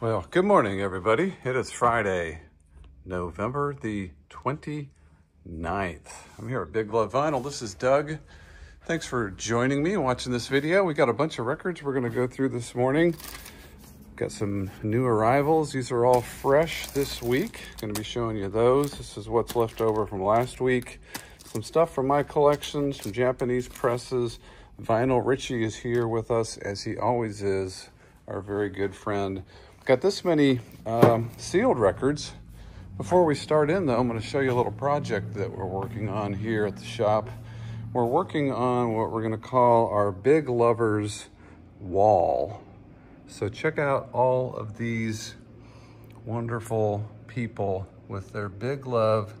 Well, good morning, everybody. It is Friday, November the 29th. I'm here at Big Love Vinyl. This is Doug. Thanks for joining me and watching this video. We got a bunch of records we're going to go through this morning. Got some new arrivals. These are all fresh this week. Going to be showing you those. This is what's left over from last week. Some stuff from my collection, some Japanese presses. Vinyl Richie is here with us, as he always is, our very good friend. Got this many um, sealed records. Before we start in, though, I'm going to show you a little project that we're working on here at the shop. We're working on what we're going to call our Big Lovers Wall. So check out all of these wonderful people with their Big Love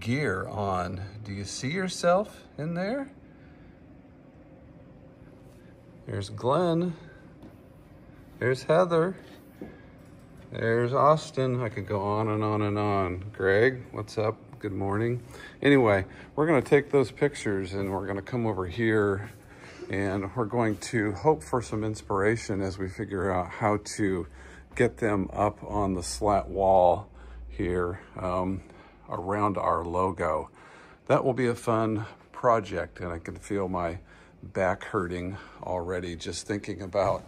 gear on. Do you see yourself in there? There's Glenn. There's Heather. There's Austin. I could go on and on and on. Greg, what's up? Good morning. Anyway, we're going to take those pictures and we're going to come over here and we're going to hope for some inspiration as we figure out how to get them up on the slat wall here um, around our logo. That will be a fun project and I can feel my back hurting already just thinking about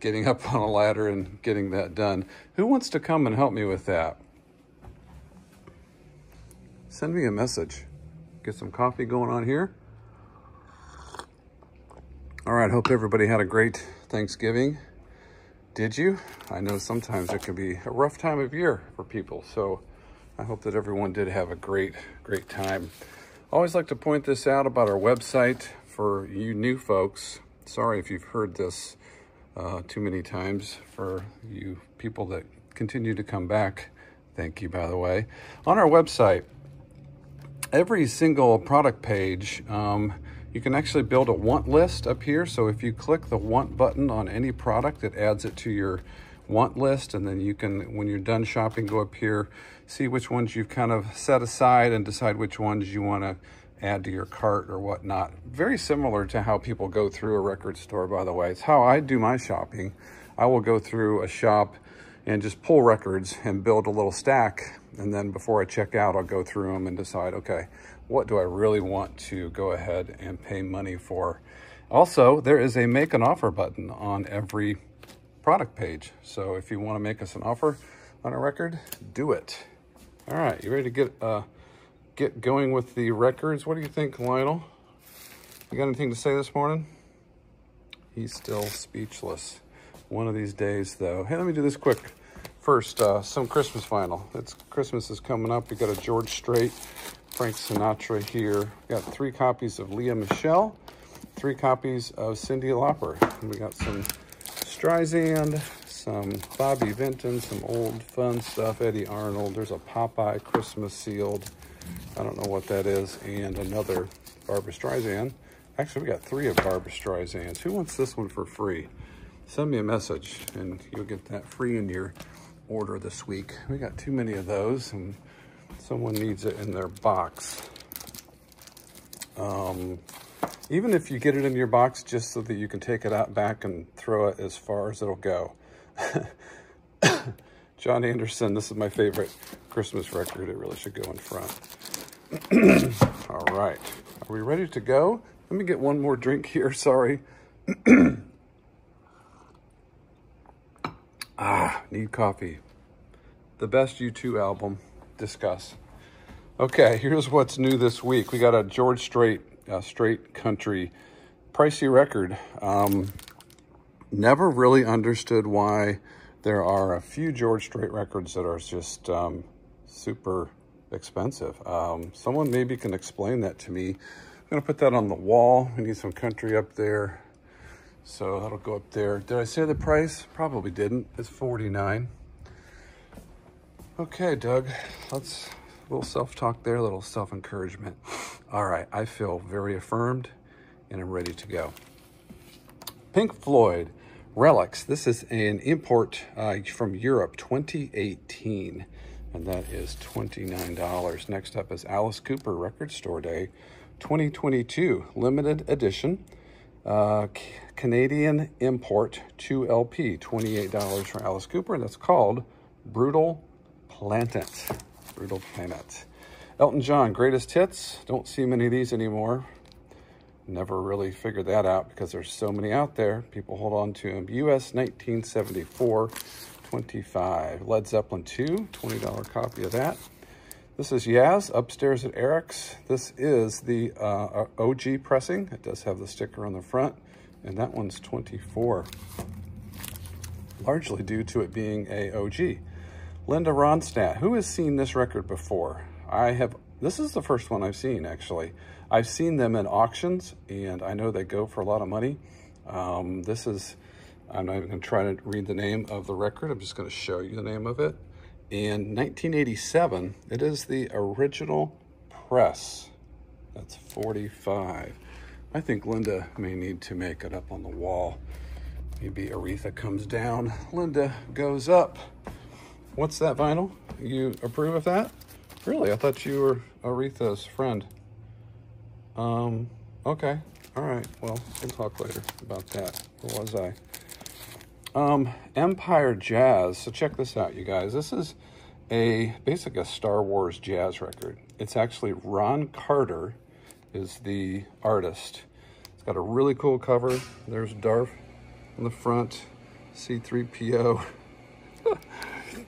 getting up on a ladder and getting that done. Who wants to come and help me with that? Send me a message. Get some coffee going on here. All right, hope everybody had a great Thanksgiving. Did you? I know sometimes it can be a rough time of year for people, so I hope that everyone did have a great, great time. Always like to point this out about our website for you new folks. Sorry if you've heard this uh, too many times. For you people that continue to come back, thank you, by the way. On our website, every single product page, um, you can actually build a want list up here. So if you click the want button on any product, it adds it to your want list. And then you can, when you're done shopping, go up here, see which ones you've kind of set aside and decide which ones you want to add to your cart or whatnot. Very similar to how people go through a record store, by the way. It's how I do my shopping. I will go through a shop and just pull records and build a little stack. And then before I check out, I'll go through them and decide, okay, what do I really want to go ahead and pay money for? Also, there is a make an offer button on every product page. So if you want to make us an offer on a record, do it. All right, you ready to get uh, get going with the records? What do you think, Lionel? You got anything to say this morning? He's still speechless. One of these days, though. Hey, let me do this quick. First, uh, some Christmas vinyl. It's Christmas is coming up. We got a George Strait Frank Sinatra here. We got three copies of Lea Michele, three copies of Cyndi Lauper. And we got some Streisand, some Bobby Vinton, some old fun stuff, Eddy Arnold. There's a Popeye Christmas sealed. I don't know what that is. And another Barbra Streisand. Actually, we got three of Barbra Streisands. Who wants this one for free? Send me a message and you'll get that free in your order this week. We got too many of those and someone needs it in their box. Um, even if you get it in your box just so that you can take it out back and throw it as far as it'll go. John Anderson, this is my favorite Christmas record. It really should go in front. All right, are we ready to go? Let me get one more drink here, sorry. ah, need coffee. The best U2 album discuss. Okay, here's what's new this week. We got a George Strait, uh, Strait Country pricey record. Um, never really understood why there are a few George Strait records that are just um, super expensive. Um, someone maybe can explain that to me. I'm gonna put that on the wall. We need some country up there. So that'll go up there. Did I say the price? Probably didn't. It's 49. Okay, Doug, let's, a little self-talk there, a little self-encouragement. All right, I feel very affirmed and I'm ready to go. Pink Floyd, Relics. This is an import uh, from Europe, 2018, and that is $29. Next up is Alice Cooper Record Store Day, 2022, limited edition. Uh, Canadian Import 2LP, $28 for Alice Cooper. And that's called Brutal Planet. Brutal Planet. Elton John, Greatest Hits. Don't see many of these anymore. Never really figured that out because there's so many out there. People hold on to them. US 1974, 25. Led Zeppelin 2, $20 copy of that. This is Yaz upstairs at Eric's. This is the uh, OG pressing. It does have the sticker on the front, and that one's 24. Largely due to it being a OG. Linda Ronstadt. Who has seen this record before? I have. This is the first one I've seen, actually. I've seen them in auctions, and I know they go for a lot of money. Um, this is, I'm not even going to try to read the name of the record. I'm just going to show you the name of it. In 1987, it is the original press. That's 45. I think Linda may need to make it up on the wall. Maybe Aretha comes down, Linda goes up. What's that vinyl? You approve of that? Really? I thought you were Aretha's friend. Um, okay. All right. Well, we'll talk later about that. Where was I? Um, Empire Jazz. So check this out, you guys. This is a basically a Star Wars jazz record. It's actually Ron Carter is the artist. It's got a really cool cover. There's Darth in the front, C3PO,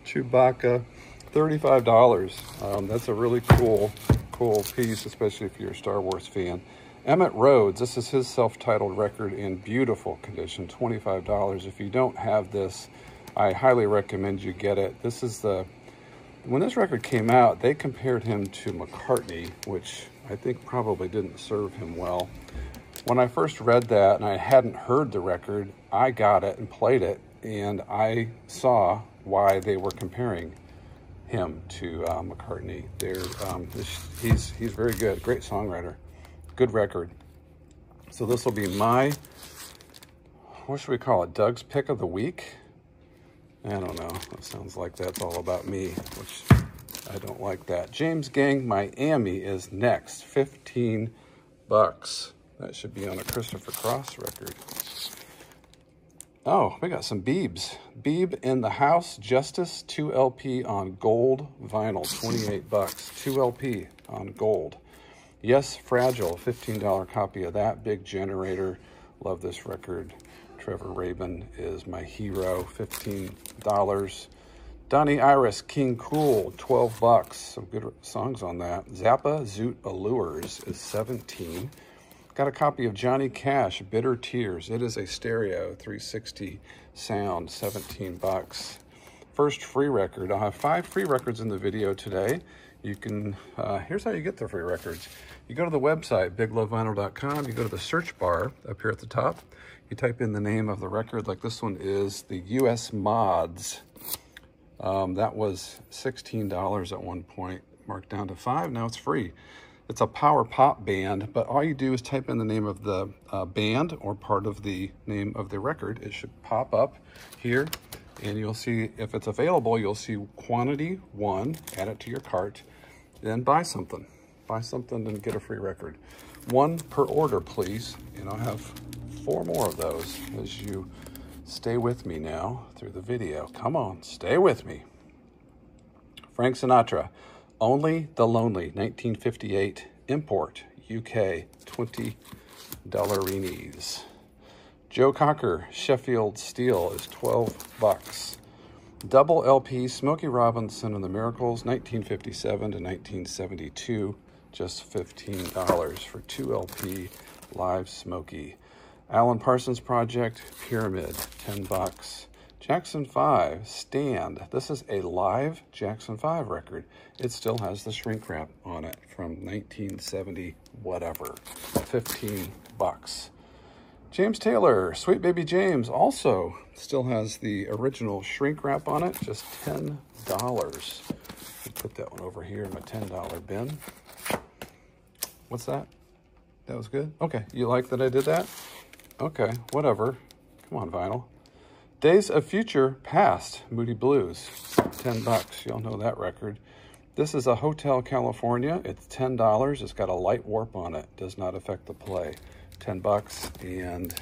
Chewbacca. $35. Um, that's a really cool, cool piece, especially if you're a Star Wars fan. Emitt Rhodes, this is his self-titled record in beautiful condition, $25. If you don't have this, I highly recommend you get it. This is the, when this record came out, they compared him to McCartney, which I think probably didn't serve him well. When I first read that and I hadn't heard the record, I got it and played it, and I saw why they were comparing him to uh, McCartney. They're, um, he's, he's very good, great songwriter, good record. So this will be my, what should we call it, Doug's Pick of the Week? I don't know, it sounds like that's all about me, which I don't like that. James Gang Miami is next, 15 bucks. That should be on a Christopher Cross record. Oh, we got some Beebs. Beeb in the House, Justice, 2LP on gold vinyl, 28 bucks. 2LP on gold. Yes, Fragile, $15 copy of that. Big Generator, love this record. Trevor Rabin is my hero, $15. Donnie Iris, King Cool, 12 bucks. Some good songs on that. Zappa, Zoot Allures is 17 Got a copy of Johnny Cash, Bitter Tears. It is a stereo 360 sound, 17 bucks. First free record. I'll have five free records in the video today. You can, uh, here's how you get the free records. You go to the website, biglovevinyl.com. You go to the search bar up here at the top. You type in the name of the record, like this one is the US Mods. Um, that was $16 at one point, marked down to five. Now it's free. It's a power pop band, but all you do is type in the name of the uh, band or part of the name of the record. It should pop up here and you'll see if it's available, you'll see quantity one, add it to your cart, then buy something. Buy something and get a free record. One per order, please. And I'll have four more of those as you stay with me now through the video. Come on, stay with me. Frank Sinatra. Only the Lonely, 1958, import, UK, 20 dollarinis. Joe Cocker, Sheffield Steel is 12 bucks. Double LP, Smokey Robinson and the Miracles, 1957 to 1972, just $15 for 2 LP Live Smokey. Alan Parsons Project, Pyramid, 10 bucks. Jackson 5, Stand. This is a live Jackson 5 record. It still has the shrink wrap on it from 1970 whatever. 15 bucks. James Taylor, Sweet Baby James, also still has the original shrink wrap on it, just $10. Put that one over here in my $10 bin. What's that? That was good? Okay, you like that I did that? Okay, whatever. Come on, vinyl. Days of Future Past, Moody Blues, 10 bucks. Y'all know that record. This is a Hotel California. It's $10. It's got a light warp on it. Does not affect the play. 10 bucks, and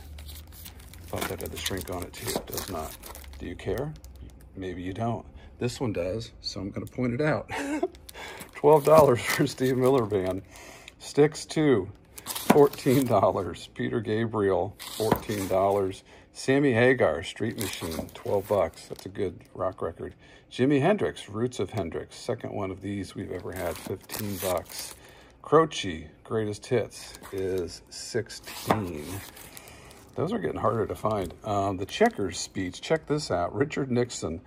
thought that had the shrink on it too. It does not. Do you care? Maybe you don't. This one does, so I'm gonna point it out. $12 for Steve Miller Band. Styx 2, $14. Peter Gabriel, $14. Sammy Hagar, Street Machine, 12 bucks. That's a good rock record. Jimi Hendrix, Roots of Hendrix. Second one of these we've ever had, 15 bucks. Croce, Greatest Hits, is 16. Those are getting harder to find. Um, the Checkers speech, check this out. Richard Nixon.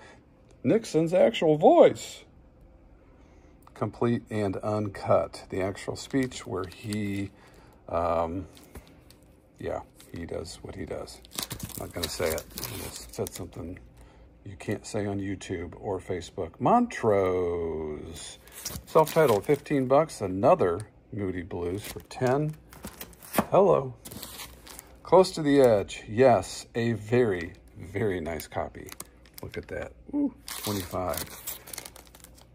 Nixon's actual voice. Complete and uncut. The actual speech where he, um, yeah, he does what he does. Not going to say it. I said something you can't say on YouTube or Facebook. Montrose. Self-titled, 15 bucks. Another Moody Blues for 10. Hello. Close to the edge. Yes, a very, very nice copy. Look at that. Ooh, 25.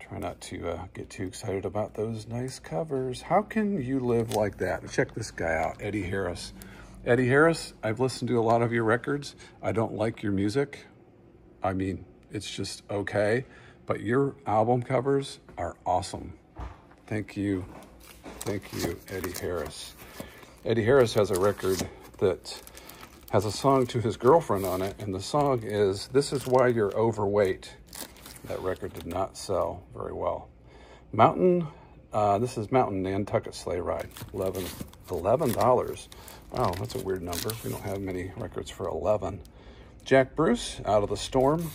Try not to uh, get too excited about those nice covers. How can you live like that? Check this guy out, Eddie Harris. Eddie Harris, I've listened to a lot of your records. I don't like your music. I mean, it's just okay. But your album covers are awesome. Thank you. Thank you, Eddie Harris. Eddie Harris has a record that has a song to his girlfriend on it, and the song is This Is Why You're Overweight. That record did not sell very well. Mountain, uh, this is Mountain Nantucket Sleigh Ride, 11 $11. Wow, that's a weird number. We don't have many records for 11. Jack Bruce, Out of the Storm,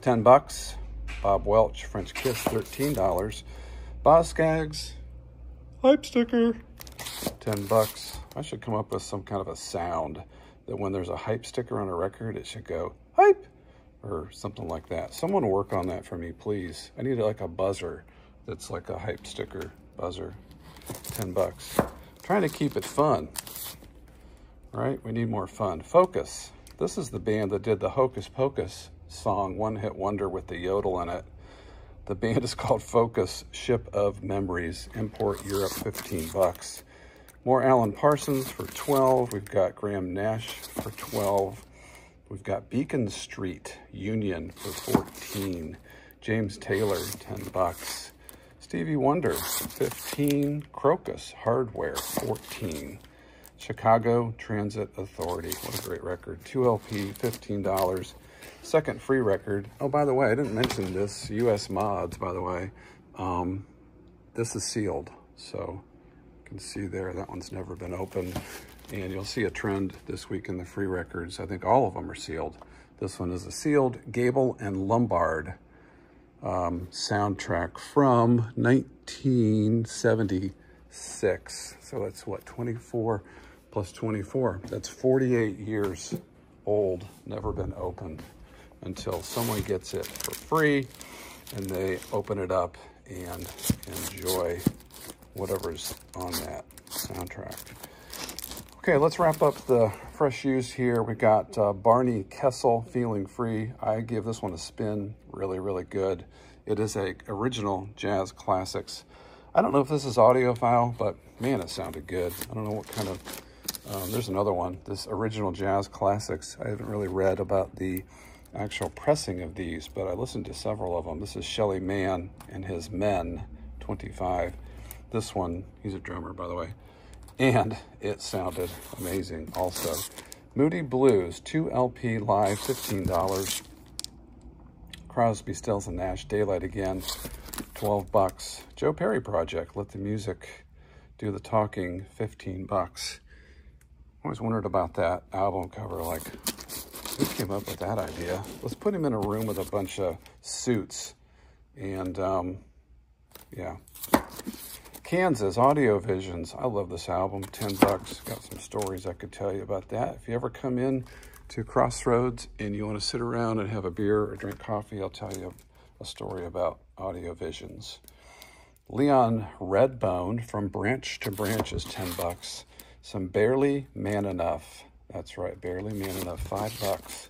10 bucks. Bob Welch, French Kiss, $13. Boz Scaggs, Hype Sticker, 10 bucks. I should come up with some kind of a sound that when there's a hype sticker on a record, it should go, hype, or something like that. Someone work on that for me, please. I need like a buzzer that's like a hype sticker buzzer. 10 bucks. Trying to keep it fun right? We need more fun. Focus. This is the band that did the Hocus Pocus song, One Hit Wonder with the yodel in it. The band is called Focus, Ship of Memories, Import Europe, 15 bucks. More Alan Parsons for 12. We've got Graham Nash for 12. We've got Beacon Street Union for 14. James Taylor, 10 bucks. Stevie Wonder, 15. Krokus Hardware, 14. Chicago Transit Authority. What a great record. 2LP, $15. Second free record. Oh, by the way, I didn't mention this. US Mods, by the way. Um, this is sealed. So you can see there, that one's never been opened. And you'll see a trend this week in the free records. I think all of them are sealed. This one is a sealed Gable and Lombard um, soundtrack from 1976. So that's what, 24 plus 24. That's 48 years old, never been opened until someone gets it for free and they open it up and enjoy whatever's on that soundtrack. Okay, let's wrap up the fresh use here. We got uh, Barney Kessel, Feeling Free. I give this one a spin, really, really good. It is a original jazz classics. I don't know if this is audiophile, but man, it sounded good. I don't know what kind of um, there's another one, this original jazz classics. I haven't really read about the actual pressing of these, but I listened to several of them. This is Shelly Manne and his Men 25. This one, he's a drummer, by the way. And it sounded amazing also. Moody Blues, 2 LP live, $15. Crosby, Stills, and Nash, Daylight Again, 12 bucks. Joe Perry Project, Let the Music Do the Talking, 15 bucks always wondered about that album cover. Like, who came up with that idea? Let's put him in a room with a bunch of suits. And, um, yeah. Kansas Audio Visions. I love this album. 10 bucks. Got some stories I could tell you about that. If you ever come in to Crossroads and you want to sit around and have a beer or drink coffee, I'll tell you a story about Audio Visions. Leon Redbone from Branch to Branch is 10 bucks. Some Barely Man Enough. That's right, Barely Man Enough. Five bucks.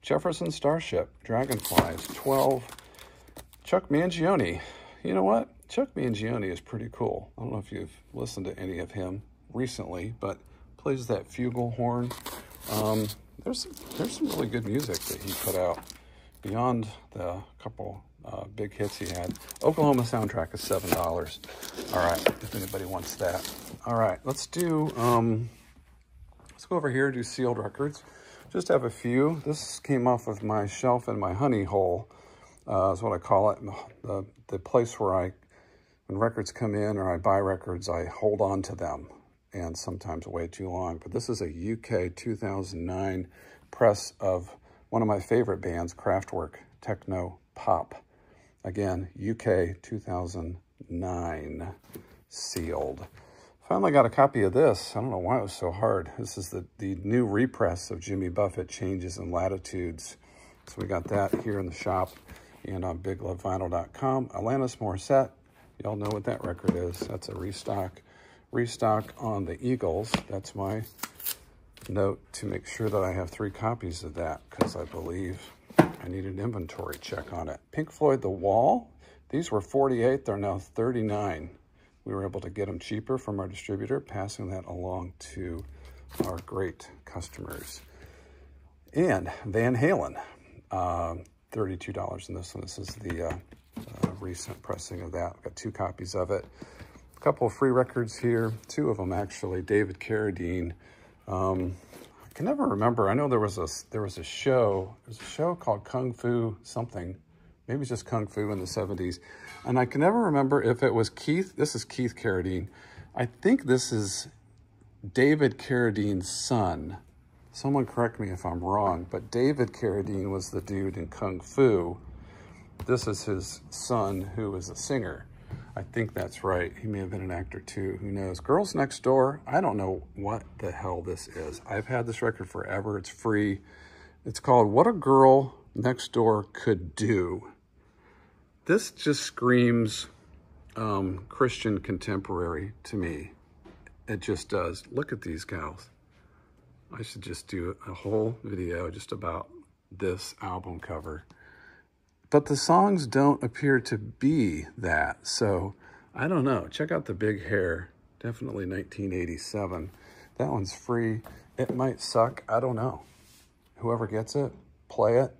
Jefferson Starship. Dragonflies. 12. Chuck Mangione. You know what? Chuck Mangione is pretty cool. I don't know if you've listened to any of him recently, but plays that flugelhorn. Um, there's, there's some really good music that he put out beyond the couple uh, big hits he had. Oklahoma soundtrack is $7. All right, if anybody wants that. All right, let's do, um, let's go over here, do sealed records. Just have a few. This came off of my shelf in my honey hole, uh, is what I call it. The, the place where I, when records come in or I buy records, I hold on to them and sometimes way too long. But this is a UK 2009 press of one of my favorite bands, Kraftwerk, Techno Pop. Again, UK 2009 sealed. Finally got a copy of this. I don't know why it was so hard. This is the, the new repress of Jimmy Buffett, Changes in Latitudes. So we got that here in the shop and on BigLoveVinyl.com. Alanis Morissette, y'all know what that record is. That's a restock. Restock on the Eagles. That's my note to make sure that I have three copies of that because I believe I need an inventory check on it. Pink Floyd The Wall. These were 48. They're now 39. We were able to get them cheaper from our distributor, passing that along to our great customers. And Van Halen, uh, $32 in this one. This is the uh, uh, recent pressing of that. I've got two copies of it. A couple of free records here, two of them actually. David Carradine. Um, I can never remember. I know there was a there was a show. There was a show called Kung Fu something maybe just Kung Fu in the 70s. And I can never remember if it was Keith. This is Keith Carradine. I think this is David Carradine's son. Someone correct me if I'm wrong, but David Carradine was the dude in Kung Fu. This is his son who is a singer. I think that's right. He may have been an actor too. Who knows? Girls Next Door. I don't know what the hell this is. I've had this record forever. It's free. It's called What a Girl Next Door Could Do. This just screams um, Christian contemporary to me. It just does. Look at these gals. I should just do a whole video just about this album cover. But the songs don't appear to be that. So I don't know. Check out the big hair. Definitely 1987. That one's free. It might suck. I don't know. Whoever gets it, play it.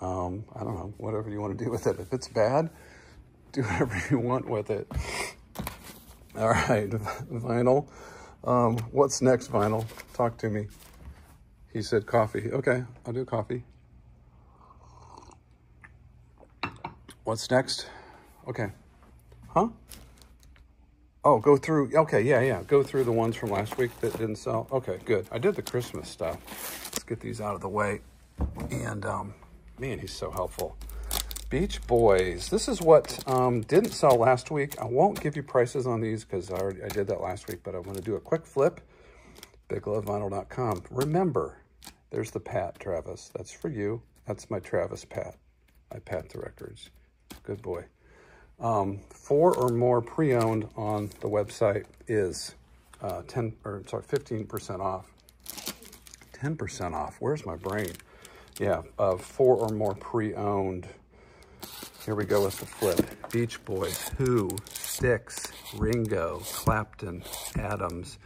Um, I don't know, whatever you want to do with it. If it's bad, do whatever you want with it. All right, vinyl. Um, what's next, vinyl? Talk to me. He said coffee. Okay, I'll do coffee. What's next? Okay. Huh? Oh, go through. Okay, yeah, yeah. Go through the ones from last week that didn't sell. Okay, good. I did the Christmas stuff. Let's get these out of the way. And um, Man, he's so helpful. Beach Boys. This is what um, didn't sell last week. I won't give you prices on these because I already I did that last week, but I'm going to do a quick flip. BigLoveVinyl.com. Remember, there's the pat, Travis. That's for you. That's my Travis pat. I pat the records. Good boy. Um, four or more pre-owned on the website is uh, 10 or sorry, 15% off. 10% off. Where's my brain? yeah, uh, four or more pre-owned. Here we go with the flip. Beach Boys, Who, Styx, Ringo, Clapton, Adams,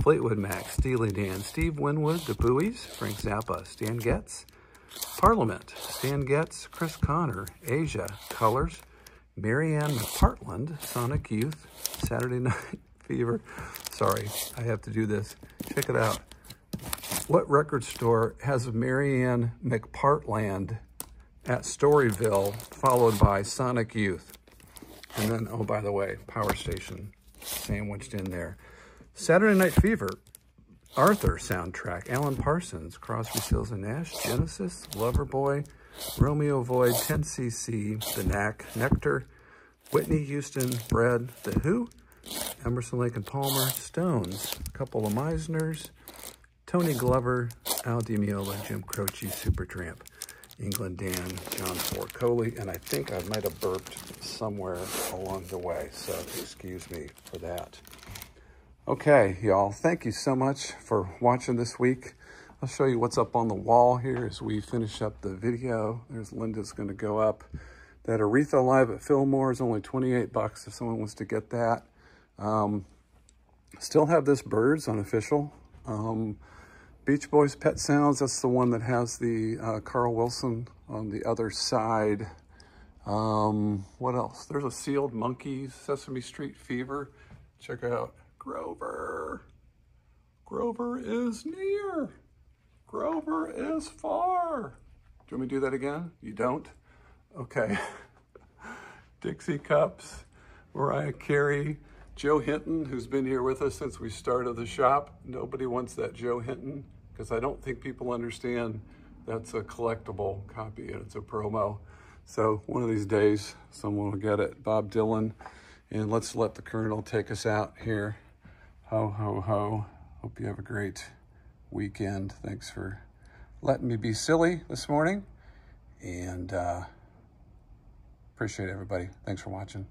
Fleetwood Mac, Steely Dan, Steve Winwood, The Buoys, Frank Zappa, Stan Getz, Parliament, Stan Getz, Chris Connor, Asia, Colors, Marian McPartland, Sonic Youth, Saturday Night Fever. Sorry, I have to do this. Check it out. What record store has Marian McPartland at Storyville, followed by Sonic Youth? And then, oh, by the way, Power Station sandwiched in there. Saturday Night Fever, Arthur soundtrack, Alan Parsons, Crosby, Stills and Nash, Genesis, Loverboy, Romeo Void, 10cc, The Knack, Nectar, Whitney Houston, Bread, The Who, Emerson, Lake and Palmer, Stones, a couple of Meisners, Tony Glover, Al Di Meola, Jim Croce, Supertramp, England Dan, John Ford Coley, and I think I might have burped somewhere along the way, so excuse me for that. Okay, y'all, thank you so much for watching this week. I'll show you what's up on the wall here as we finish up the video. There's Linda's gonna go up. That Aretha Live at Fillmore is only 28 bucks if someone wants to get that. Um, still have this Byrds unofficial Um, Beach Boys Pet Sounds, that's the one that has the uh, Carl Wilson on the other side. Um, what else? There's a Sealed Monkees, Sesame Street Fever. Check it out Grover. Grover is near. Grover is far. Do you want me to do that again? You don't? Okay. Dixie Cups, Mariah Carey, Joe Hinton, who's been here with us since we started the shop. Nobody wants that Joe Hinton because I don't think people understand that's a collectible copy and it's a promo. So one of these days, someone will get it. Bob Dylan, and let's let the Colonel take us out here. Ho, ho, ho. Hope you have a great weekend. Thanks for letting me be silly this morning. And uh, appreciate everybody. Thanks for watching.